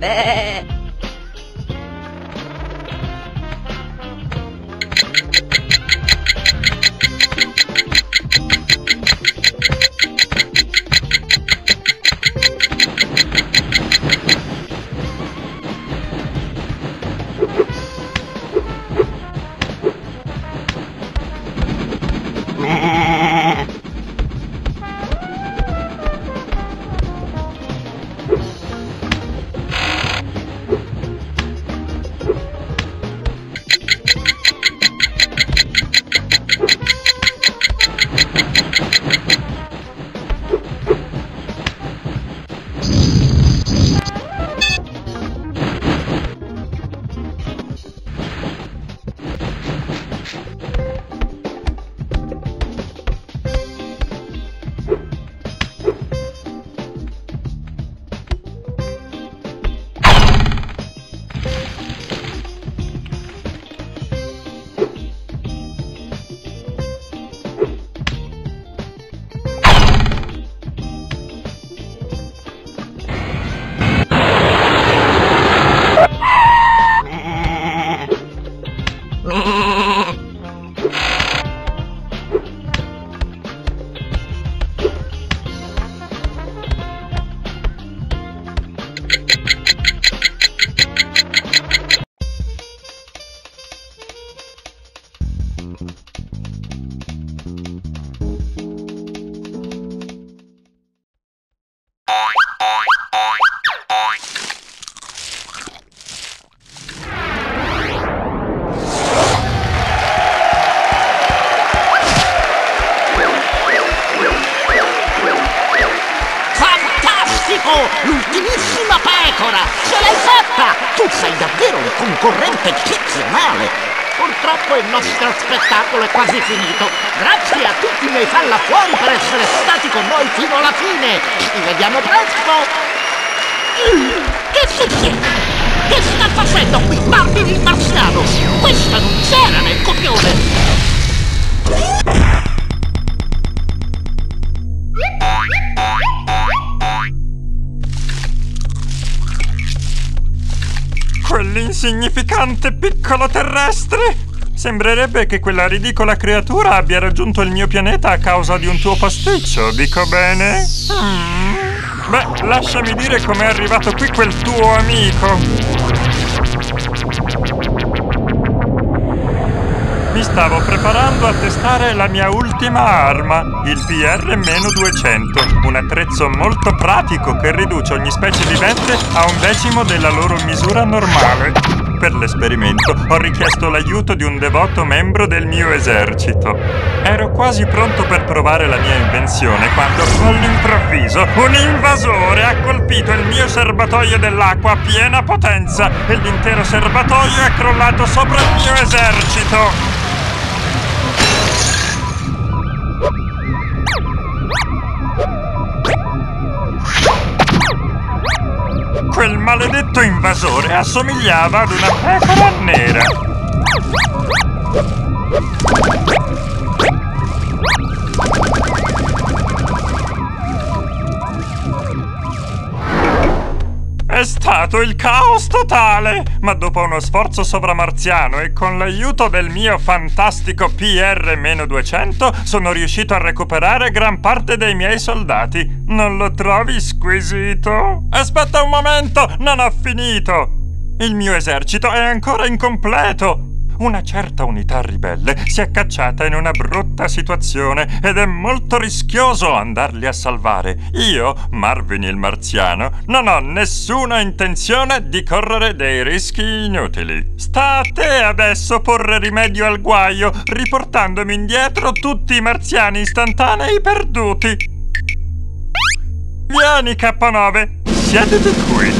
Beh. Fantastico! L'ultimissima pecora! Ce l'hai fatta! Tu sei davvero un concorrente eccezionale! Purtroppo il nostro spettacolo è quasi finito. Grazie a tutti i miei fan là fuori per essere stati con noi fino alla fine. Ci vediamo presto! Che succede? Che sta facendo qui Marvin il marziano? Questa non c'era nel Quell'insignificante piccolo terrestre! Sembrerebbe che quella ridicola creatura abbia raggiunto il mio pianeta a causa di un tuo pasticcio, dico bene? Mm. Beh, lasciami dire com'è arrivato qui quel tuo amico. Mi stavo preparando a testare la mia ultima arma, il PR-200, un attrezzo molto pratico che riduce ogni specie vivente a un decimo della loro misura normale. Per l'esperimento ho richiesto l'aiuto di un devoto membro del mio esercito. Ero quasi pronto per provare la mia invenzione quando all'improvviso un invasore ha colpito il mio serbatoio dell'acqua a piena potenza e l'intero serbatoio è crollato sopra il mio esercito. Maledetto invasore assomigliava ad una pecora nera. Stato il caos totale! Ma dopo uno sforzo sovramarziano e con l'aiuto del mio fantastico PR-200 sono riuscito a recuperare gran parte dei miei soldati. Non lo trovi squisito? Aspetta un momento, non ho finito! Il mio esercito è ancora incompleto! Una certa unità ribelle si è cacciata in una brutta situazione ed è molto rischioso andarli a salvare. Io, Marvin il marziano, non ho nessuna intenzione di correre dei rischi inutili. Sta a te adesso porre rimedio al guaio, riportandomi indietro tutti i marziani istantanei perduti. Vieni, K9, siediti qui.